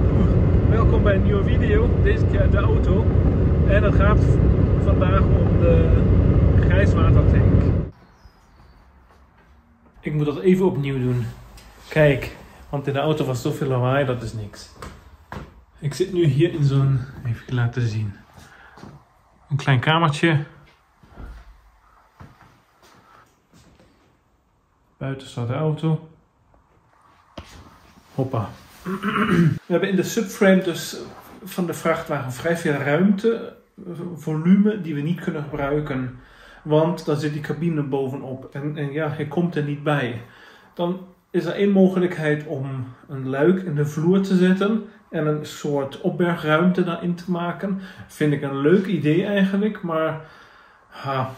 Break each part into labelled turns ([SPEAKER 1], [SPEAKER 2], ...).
[SPEAKER 1] bij, welkom bij een nieuwe video. Deze keer uit de auto. En het gaat vandaag om de grijswatertank. Ik moet dat even opnieuw doen. Kijk, want in de auto was zoveel lawaai, dat is niks. Ik zit nu hier in zo'n, even laten zien, een klein kamertje. Buiten staat de auto. Hoppa. We hebben in de subframe dus van de vrachtwagen vrij veel ruimte, volume die we niet kunnen gebruiken. Want dan zit die cabine bovenop en, en ja, hij komt er niet bij. Dan is er één mogelijkheid om een luik in de vloer te zetten en een soort opbergruimte daarin te maken. Vind ik een leuk idee eigenlijk, maar ha,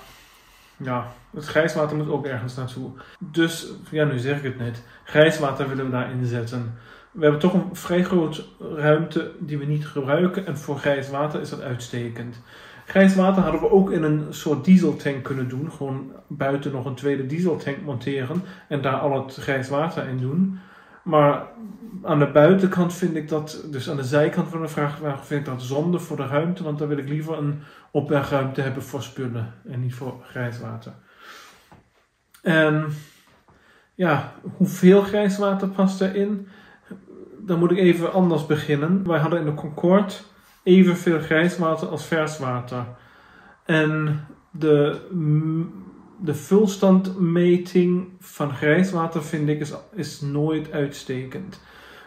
[SPEAKER 1] ja, het grijswater moet ook ergens naartoe. Dus, ja, nu zeg ik het net. Grijswater willen we daarin zetten. We hebben toch een vrij grote ruimte die we niet gebruiken. En voor grijswater is dat uitstekend. Grijswater hadden we ook in een soort dieseltank kunnen doen. Gewoon buiten nog een tweede dieseltank monteren. En daar al het grijswater in doen. Maar aan de buitenkant vind ik dat, dus aan de zijkant van de vrachtwagen, vind ik dat zonde voor de ruimte. Want dan wil ik liever een opbergruimte hebben voor spullen en niet voor grijswater. En ja, hoeveel grijswater past erin? Dan moet ik even anders beginnen. Wij hadden in de Concorde evenveel grijswater als verswater. En de, de vulstandmeting van grijswater vind ik is, is nooit uitstekend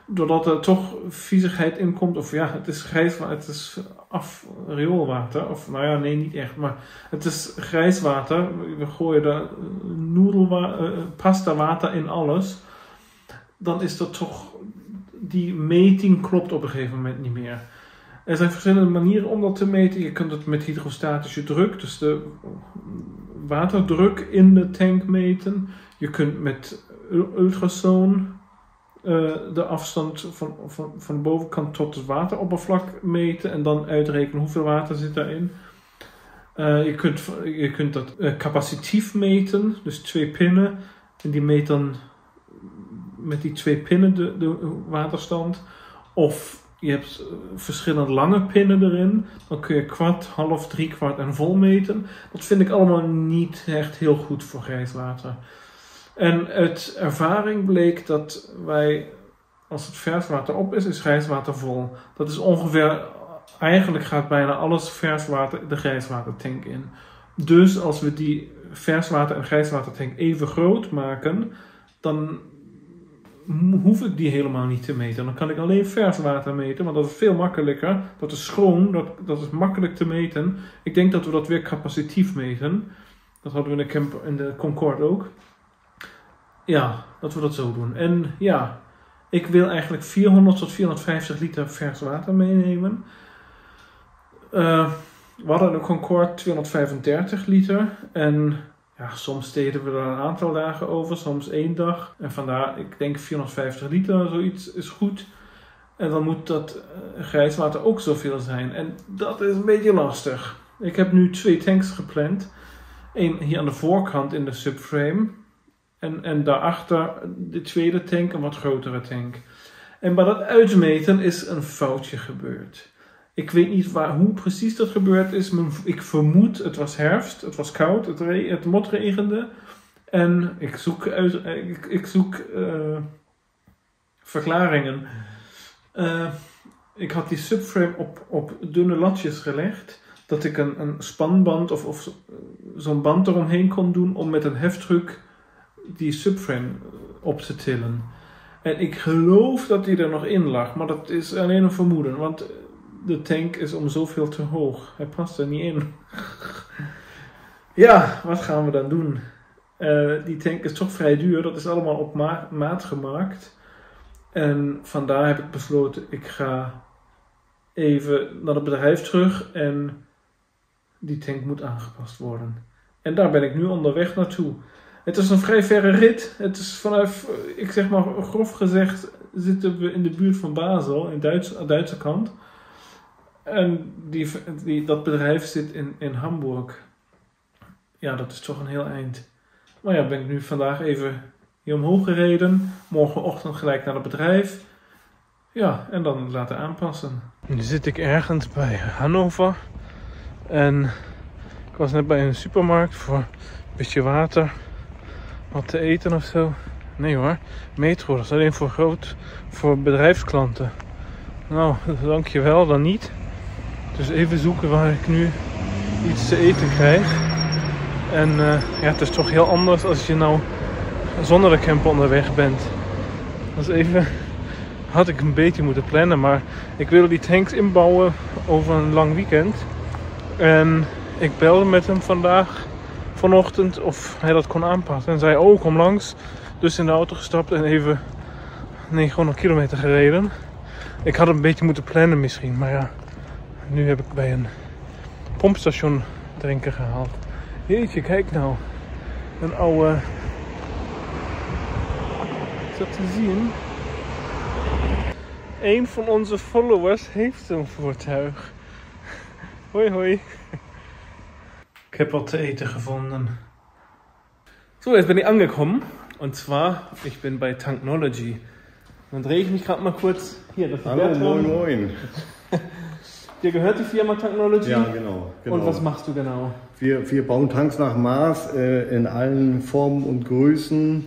[SPEAKER 1] doordat er toch viezigheid in komt, of ja, het is grijswater, het is af rioolwater, of nou ja, nee, niet echt, maar het is grijswater. We gooien er noedelwater, uh, pasta water in alles. Dan is er toch, die meting klopt op een gegeven moment niet meer. Er zijn verschillende manieren om dat te meten. Je kunt het met hydrostatische druk, dus de waterdruk in de tank meten. Je kunt met ultrasoon uh, de afstand van, van, van de bovenkant tot het wateroppervlak meten en dan uitrekenen hoeveel water zit daarin. Uh, je, kunt, je kunt dat uh, capacitief meten, dus twee pinnen. En die meet dan met die twee pinnen de, de waterstand. Of je hebt verschillende lange pinnen erin. Dan kun je kwart, half, drie kwart en vol meten. Dat vind ik allemaal niet echt heel goed voor grijswater. En uit ervaring bleek dat wij, als het verswater op is, is grijswater vol. Dat is ongeveer, eigenlijk gaat bijna alles verswater de grijswatertank in. Dus als we die verswater- en grijswatertank even groot maken, dan hoef ik die helemaal niet te meten. Dan kan ik alleen verswater meten, want dat is veel makkelijker. Dat is schoon, dat, dat is makkelijk te meten. Ik denk dat we dat weer capacitief meten. Dat hadden we in de, camp, in de Concorde ook. Ja, dat we dat zo doen. En ja, ik wil eigenlijk 400 tot 450 liter vers water meenemen. Uh, we hadden een Concorde 235 liter. En ja, soms deden we er een aantal dagen over, soms één dag. En vandaar, ik denk 450 liter, zoiets is goed. En dan moet dat uh, grijswater ook zoveel zijn. En dat is een beetje lastig. Ik heb nu twee tanks gepland. Eén hier aan de voorkant in de subframe. En, en daarachter de tweede tank, een wat grotere tank. En bij dat uitmeten is een foutje gebeurd. Ik weet niet waar, hoe precies dat gebeurd is. Ik vermoed, het was herfst, het was koud, het, het motregende. En ik zoek, ik, ik zoek uh, verklaringen. Uh, ik had die subframe op, op dunne latjes gelegd. Dat ik een, een spanband of, of zo'n band eromheen kon doen om met een heftruck die subframe op te tillen. En ik geloof dat die er nog in lag, maar dat is alleen een vermoeden, want de tank is om zoveel te hoog. Hij past er niet in. ja, wat gaan we dan doen? Uh, die tank is toch vrij duur, dat is allemaal op ma maat gemaakt. En vandaar heb ik besloten, ik ga even naar het bedrijf terug en die tank moet aangepast worden. En daar ben ik nu onderweg naartoe. Het is een vrij verre rit. Het is vanaf, ik zeg maar grof gezegd, zitten we in de buurt van Basel, in Duits, aan de Duitse kant. En die, die, dat bedrijf zit in, in Hamburg. Ja, dat is toch een heel eind. Maar ja, ben ik nu vandaag even hier omhoog gereden. Morgenochtend gelijk naar het bedrijf. Ja, en dan laten aanpassen. Nu zit ik ergens bij Hannover. En ik was net bij een supermarkt voor een beetje water. Wat te eten of zo. Nee hoor, metro, dat is alleen voor groot, voor bedrijfsklanten. Nou, dankjewel, dan niet. Dus even zoeken waar ik nu iets te eten krijg. En uh, ja, het is toch heel anders als je nou zonder de camper onderweg bent. Is even, had ik een beetje moeten plannen, maar ik wilde die tanks inbouwen over een lang weekend. En ik belde met hem vandaag, vanochtend, of hij dat kon aanpassen. En zei, oh kom langs. Dus in de auto gestapt en even 900 kilometer gereden. Ik had een beetje moeten plannen misschien, maar ja. Nu heb ik bij een pompstation drinken gehaald. Jeetje, kijk nou. Een oude... Is dat te zien? Een van onze followers heeft een voertuig. Hoi hoi. Ik heb wat te eten gevonden. So, jetzt bin ich angekommen. Und zwar, ich bin bei Tanknology. Dann drehe ich mich gerade mal kurz. Hier, das ist
[SPEAKER 2] Hallo, moin.
[SPEAKER 1] Dir gehört die Firma Tanknology?
[SPEAKER 2] Ja, genau. genau.
[SPEAKER 1] Und was machst du genau?
[SPEAKER 2] wir, wir bauen Tanks nach Maß äh, in allen Formen und Größen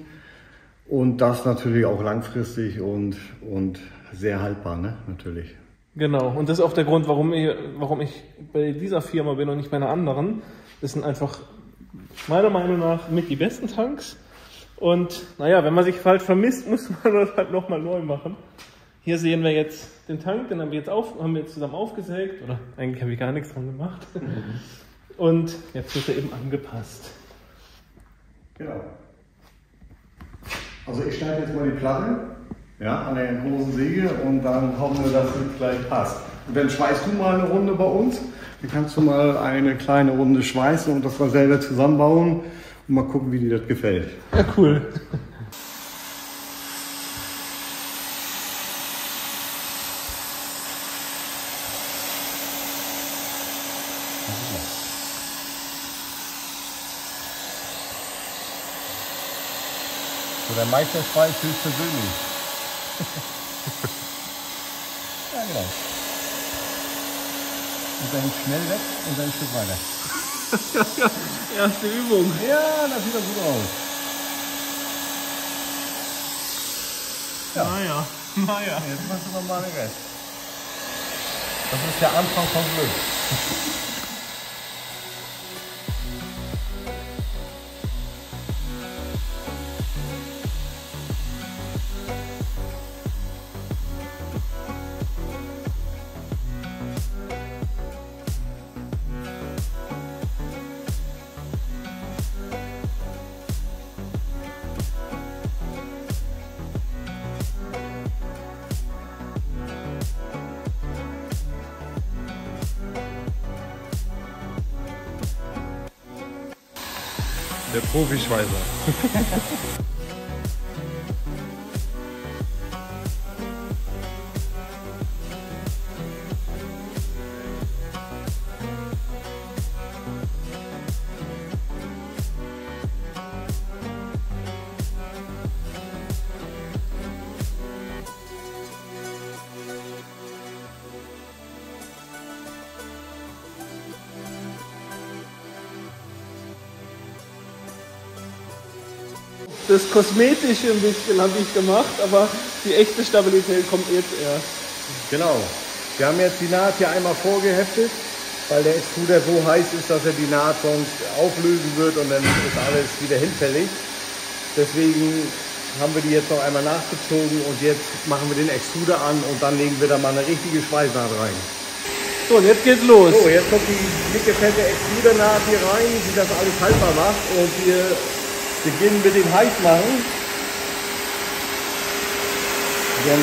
[SPEAKER 2] und das natürlich auch langfristig und, und sehr haltbar, ne? natürlich.
[SPEAKER 1] Genau, und das ist auch der Grund, warum ich, warum ich bei dieser Firma bin und nicht bei einer anderen. Das sind einfach meiner Meinung nach mit die besten Tanks. Und naja, wenn man sich falsch vermisst, muss man das halt nochmal neu machen. Hier sehen wir jetzt den Tank, den haben wir jetzt, auf, haben wir jetzt zusammen aufgesägt. Oder eigentlich habe ich gar nichts dran gemacht. Und jetzt wird er eben angepasst.
[SPEAKER 2] Genau. Also ich schneide jetzt mal die Platte ja, an der großen Säge und dann hoffen wir, dass es gleich passt. Und dann schweißt du mal eine Runde bei uns. Dann kannst du mal eine kleine Runde schweißen und das mal selber zusammenbauen und mal gucken, wie dir das gefällt.
[SPEAKER 1] Ja, cool.
[SPEAKER 2] Der Meisterschweiß höchstpersönlich. ja, genau. Und dann schnell weg und dann ein Stück weiter.
[SPEAKER 1] Erste Übung.
[SPEAKER 2] Ja, das sieht doch gut aus. Ja.
[SPEAKER 1] Naja, naja.
[SPEAKER 2] Jetzt machst du nochmal den Rest. Das ist der Anfang von Glück.
[SPEAKER 3] Der Profischweißer.
[SPEAKER 1] Das Kosmetische ein bisschen habe ich gemacht, aber die echte Stabilität kommt jetzt erst.
[SPEAKER 2] Genau. Wir haben jetzt die Naht hier einmal vorgeheftet, weil der Extruder so heiß ist, dass er die Naht sonst auflösen wird und dann ist alles wieder hinfällig. Deswegen haben wir die jetzt noch einmal nachgezogen und jetzt machen wir den Extruder an und dann legen wir da mal eine richtige Schweißnaht rein.
[SPEAKER 1] So, und jetzt geht's los.
[SPEAKER 2] So, jetzt kommt die dicke, fette Extrudernaht hier rein, die das alles haltbar macht und wir beginnen mit dem der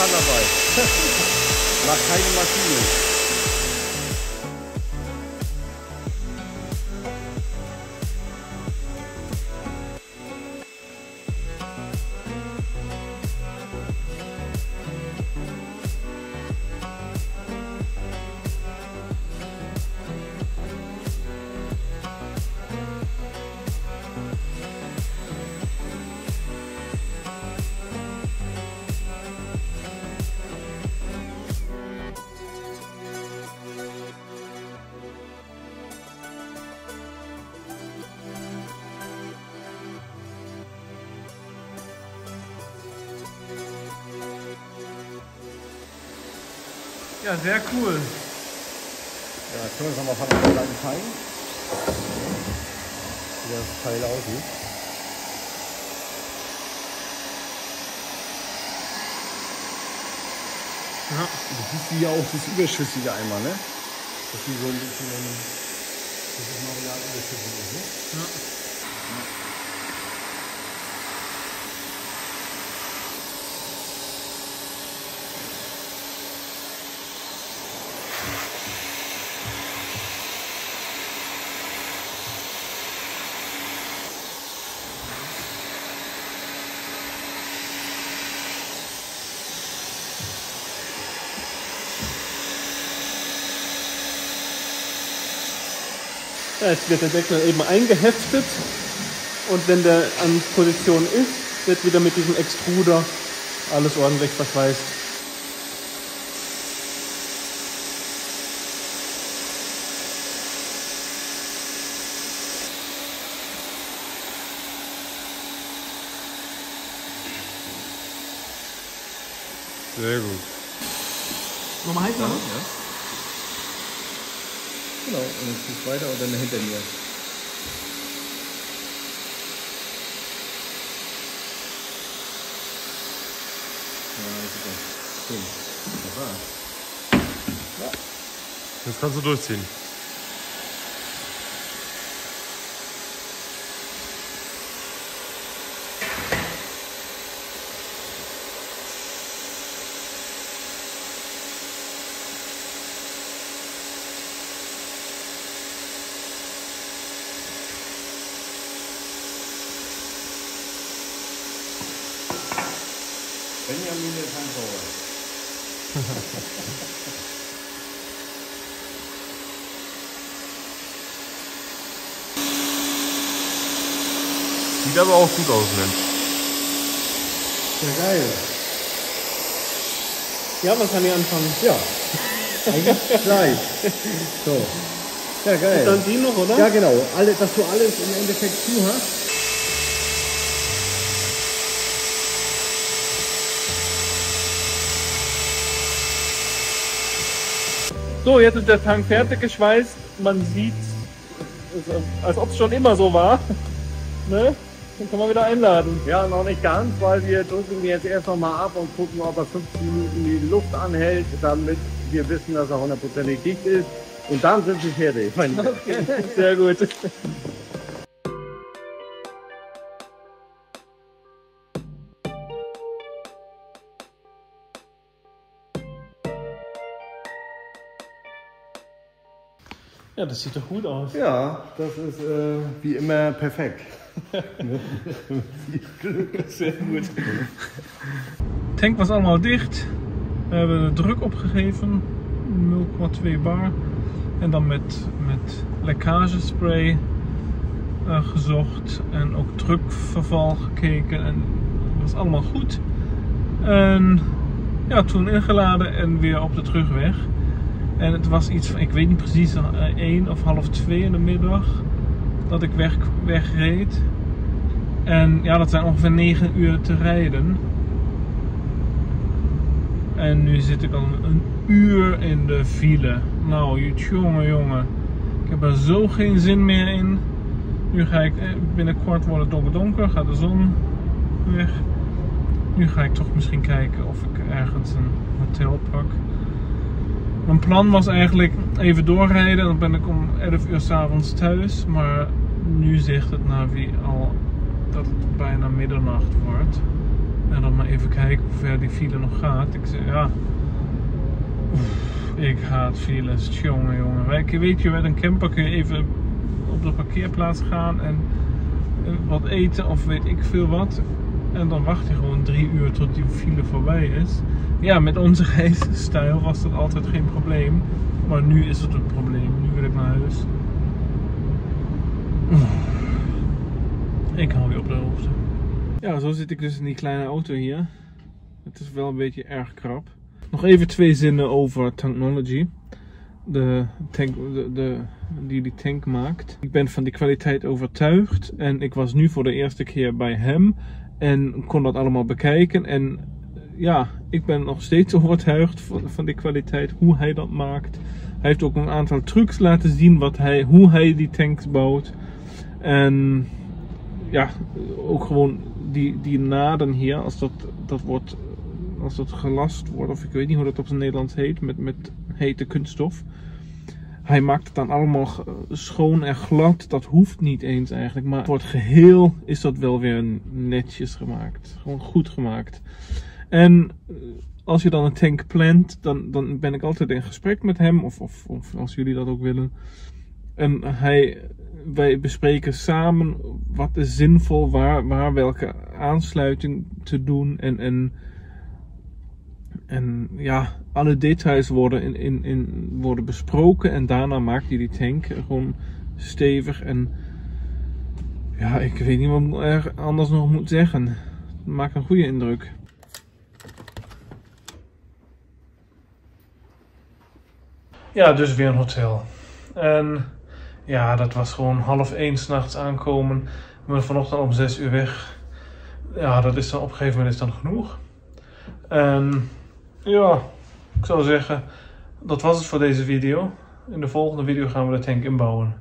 [SPEAKER 2] Handarbeit. Macht keine Maschine.
[SPEAKER 1] Ja, sehr cool.
[SPEAKER 2] Ja, können wir uns nochmal von der Seite zeigen, wie das Teil aussieht.
[SPEAKER 1] Ja.
[SPEAKER 2] Das ist wie auch das Überschüssige einmal, ne? Das ist so ein bisschen, das ist Material überschüssig ist, ne?
[SPEAKER 1] Ja, jetzt wird der Deckel eben eingeheftet und wenn der an Position ist, wird wieder mit diesem Extruder alles ordentlich verschweißt.
[SPEAKER 3] Sehr gut.
[SPEAKER 1] Nochmal heiß machen?
[SPEAKER 2] Genau, und dann ziehst weiter und dann hinter mir. Ja, super. Schön. Wunderbar.
[SPEAKER 3] Jetzt kannst du durchziehen. Sieht aber auch gut aus, Mensch.
[SPEAKER 2] Ja, geil.
[SPEAKER 1] Ja, man kann hier anfangen.
[SPEAKER 2] Ja. Eigentlich gleich. So. Ja, geil.
[SPEAKER 1] Dann die noch, oder?
[SPEAKER 2] Ja, genau. Alle, dass du alles im Endeffekt zu hast.
[SPEAKER 1] So, jetzt ist der Tank fertig geschweißt. Man sieht, als ob es schon immer so war. Ne? Dann kann man wieder einladen.
[SPEAKER 2] Ja, noch nicht ganz, weil wir drücken jetzt erst noch mal ab und gucken, ob er 15 Minuten die Luft anhält, damit wir wissen, dass er hundertprozentig dicht ist. Und dann sind wir fertig. Lieber.
[SPEAKER 1] Sehr gut. Ja, das sieht doch gut aus.
[SPEAKER 2] Ja, das ist äh, wie immer perfekt.
[SPEAKER 1] Sehr gut. Tank was allemaal dicht. We hebben de druk opgegeven, 0,2 bar. En dan met, met lekkagespray eh, gezocht en ook drukverval gekeken. En was allemaal goed. En ja, toen ingeladen en weer op de terugweg. En het was iets van, ik weet niet precies, eh, één of half twee in de middag dat ik weg, wegreed. En ja, dat zijn ongeveer 9 uur te rijden. En nu zit ik al een uur in de file. Nou, jongen, jongen. Ik heb er zo geen zin meer in. Nu ga ik, eh, binnenkort wordt het donker donker, gaat de zon weg. Nu ga ik toch misschien kijken of ik ergens een hotel pak. Mijn plan was eigenlijk even doorrijden. Dan ben ik om 11 uur s'avonds thuis. Maar nu zegt het Navi al dat het bijna middernacht wordt. En dan maar even kijken hoe ver die file nog gaat. Ik zei, ja... Ik haat files, jongen, jongen. Weet je, met een camper kun je even op de parkeerplaats gaan en eh, wat eten of weet ik veel wat. En dan wacht je gewoon drie uur tot die file voorbij is. Ja, met onze reisstijl was dat altijd geen probleem. Maar nu is het een probleem. Nu wil ik naar huis. Ik hou weer op de hoogte. Ja, zo zit ik dus in die kleine auto hier. Het is wel een beetje erg krap. Nog even twee zinnen over Tanknology. De tank de, die die tank maakt. Ik ben van die kwaliteit overtuigd. En ik was nu voor de eerste keer bij hem. En kon dat allemaal bekijken. En ja, ik ben nog steeds overtuigd van, van die kwaliteit. Hoe hij dat maakt. Hij heeft ook een aantal trucs laten zien. Wat hij, hoe hij die tanks bouwt. En ja, ook gewoon die, die naden hier, als dat, dat wordt, als dat gelast wordt, of ik weet niet hoe dat op zijn Nederlands heet, met, met hete kunststof. Hij maakt het dan allemaal schoon en glad, dat hoeft niet eens eigenlijk, maar voor het geheel is dat wel weer netjes gemaakt. Gewoon goed gemaakt. En eh, als je dan een tank plant, dan, dan ben ik altijd in gesprek met hem, of, of, of als jullie dat ook willen. En hij, wij bespreken samen wat is zinvol, waar, waar welke aansluiting te doen. En, en, en ja, alle details worden, in, in, in, worden besproken. En daarna maakt hij die tank gewoon stevig. En ja, ik weet niet wat ik er anders nog moet zeggen. Maakt een goede indruk. Ja, dus weer een hotel. En ja, dat was gewoon half één s'nachts aankomen. We vanochtend om zes uur weg. Ja, dat is dan op een gegeven moment is dan genoeg. En ja, ik zou zeggen, dat was het voor deze video. In de volgende video gaan we de tank inbouwen.